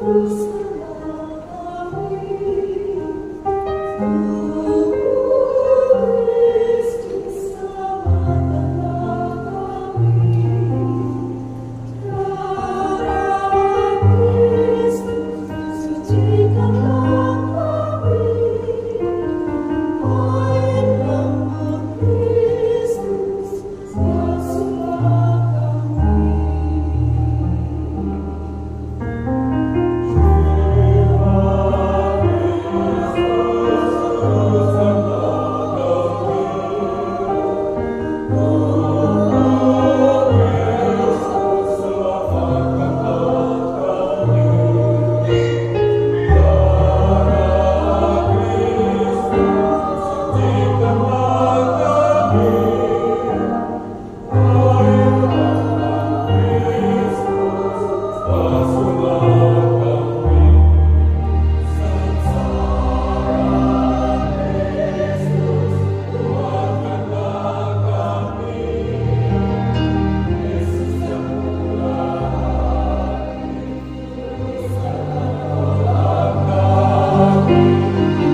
Thank you. Música